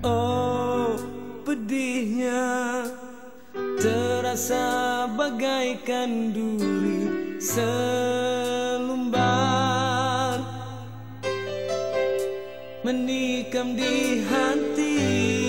Oh, pedihnya terasa bagaikan duri. Menikam di hati